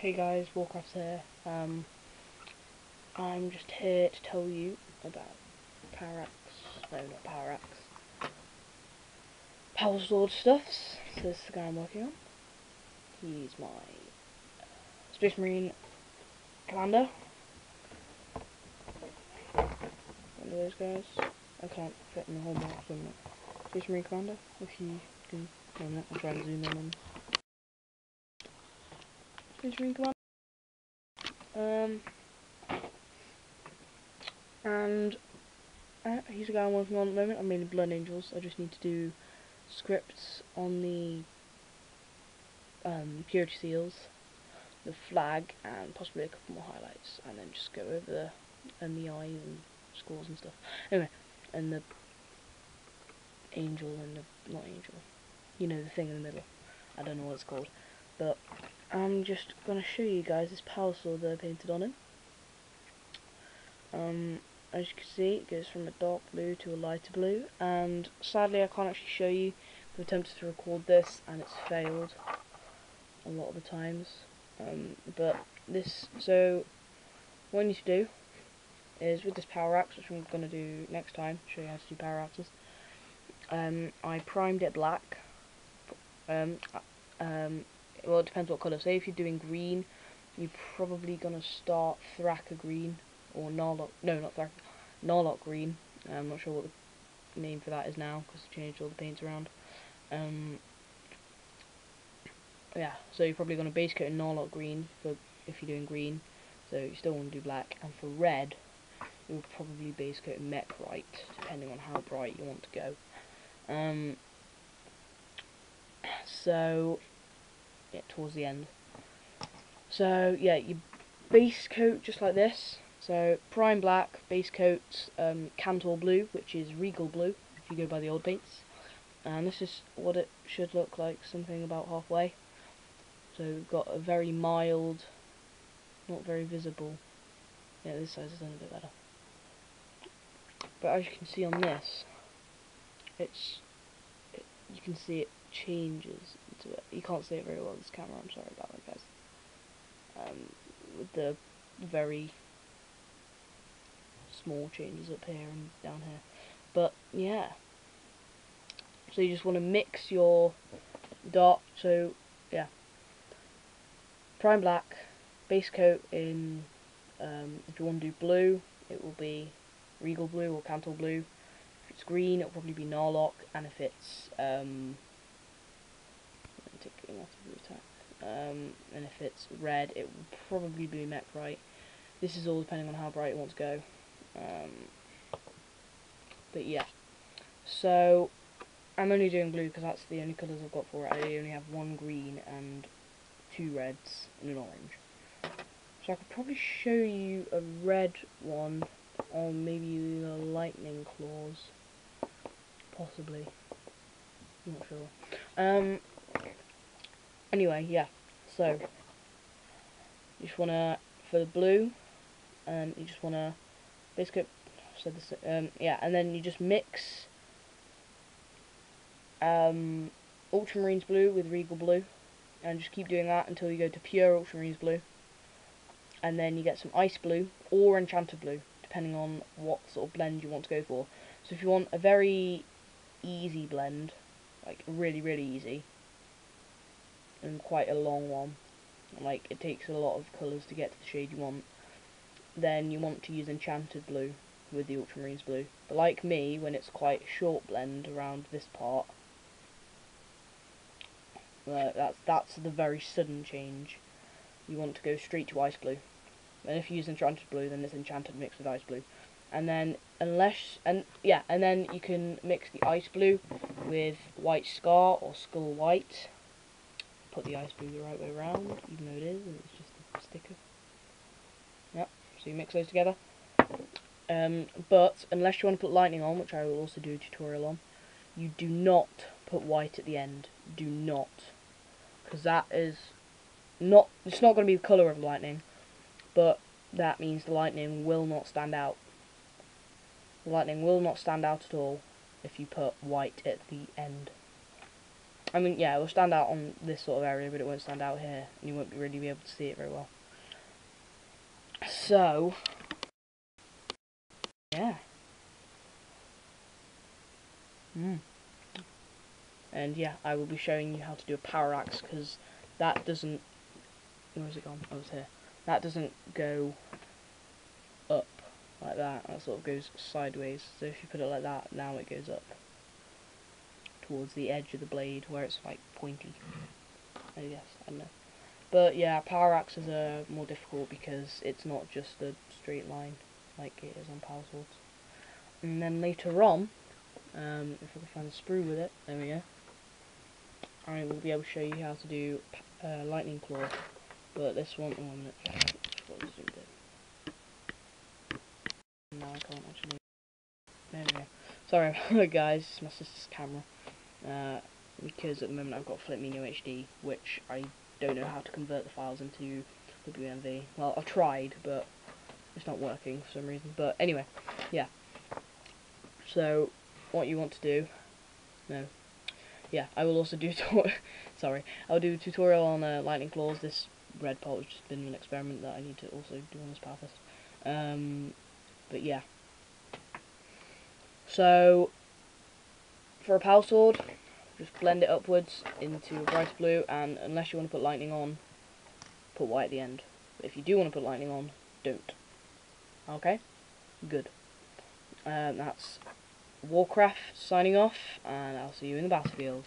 Hey guys, Warcraft's here. Um, I'm just here to tell you about Power. No, not Power. Power Sword stuffs. So this is the guy I'm working on. He's my uh, Space Marine commander. One of those guys. I can't fit in the whole box. Space Marine commander. If you can, no, I'll try and zoom in Space Marine. Um, and uh, he's a guy I'm working on at the moment. I'm mainly Blood Angels. I just need to do scripts on the um, purity seals, the flag, and possibly a couple more highlights, and then just go over the and the eyes and scores and stuff. Anyway, and the angel and the not angel, you know the thing in the middle. I don't know what it's called, but I'm just gonna show you guys this power sword that I painted on him. Um, as you can see, it goes from a dark blue to a lighter blue, and sadly I can't actually show you. I've attempted to record this, and it's failed a lot of the times. Um, but this, so what I need to do is with this power axe, which I'm gonna do next time, show you how to do power axes. Um, I primed it black. Um, um, well, it depends what colour. Say if you're doing green, you're probably gonna start Thraka green or Knarloc. No, not Thraka. Knarloc green. I'm not sure what the name for that is now because they changed all the paints around. Um, yeah, so you're probably gonna base coat in Knarloc green for if you're doing green. So you still want to do black, and for red, you would probably base coat in Mechrite, depending on how bright you want to go. Um, so yeah, towards the end. So yeah, you base coat just like this. So prime black, base coat um, Kantor blue, which is Regal blue if you go by the old paints. And this is what it should look like, something about halfway. So we've got a very mild, not very visible. Yeah, this size is done a bit better. But as you can see on this, it's it, you can see it changes into it. You can't see it very well this camera. I'm sorry about that, guys. Um, with the very small changes up here and down here. But yeah. So you just want to mix your dark. So yeah. Prime black, base coat in. Um, if you want to do blue, it will be Regal blue or Kantor blue. If it's green, it'll probably be Knarloc, and if it's um, um, and if it's red, it will probably be Mechrite. This is all depending on how bright you want to go. Um, but yeah, so I'm only doing blue because that's the only colours I've got for it. I only have one green and two reds and an orange. So I could probably show you a red one on maybe the lightning claws. Possibly. I'm not sure. Um, anyway, yeah. So, you just want to, for the blue, um, you just want to, basically, said this, um, yeah, and then you just mix um, Ultramarines blue with Regal blue, and just keep doing that until you go to pure Ultramarines blue, and then you get some Ice blue or Enchanted blue, depending on what sort of blend you want to go for. So if you want a very easy blend, like really, really easy, and quite a long one, like it takes a lot of colours to get to the shade you want, then you want to use Enchanted blue with the Ultramarines blue. But like me, when it's quite short blend around this part, uh, that's that's the very sudden change. You want to go straight to ice blue. And if you use enchanted blue, then it's enchanted mixed with ice blue. And then unless and yeah, and then you can mix the ice blue with white scar or skull white. Put the ice blue the right way around, even though it is, it's just a sticker. Yep. So you mix those together. Um, but unless you want to put lightning on, which I will also do a tutorial on, you do not put white at the end. Do not because that is not it's not going to be the colour of lightning but that means the lightning will not stand out the lightning will not stand out at all if you put white at the end I mean, yeah, it will stand out on this sort of area, but it won't stand out here, and you won't really be able to see it very well. So, yeah. Mm. And yeah, I will be showing you how to do a power axe, because that doesn't... Where's it gone? Oh, it's here. That doesn't go up like that. That sort of goes sideways. So if you put it like that, now it goes up towards the edge of the blade where it's like pointy. I guess, I don't know. But yeah, power axes are more difficult because it's not just a straight line like it is on power swords. And then later on, um, if I can find a sprue with it, there we go. I will be able to show you how to do uh, lightning claw. But this one, oh, one minute. I can't actually. There we go. Sorry, guys. It's my sister's camera. Uh, because at the moment I've got Flip Mino HD, which I don't know how to convert the files into WMV. Well, I've tried, but it's not working for some reason. But anyway, yeah. So, what you want to do, no, yeah, I will also do, sorry, I'll do a tutorial on uh, lightning claws. This red part has just been an experiment that I need to also do on this pathist. Um, but yeah. So, for a power sword, just blend it upwards into a brighter blue, and unless you want to put lightning on, put white at the end. But if you do want to put lightning on, don't. Okay? Good. Um, that's Warcraft signing off, and I'll see you in the battlefield.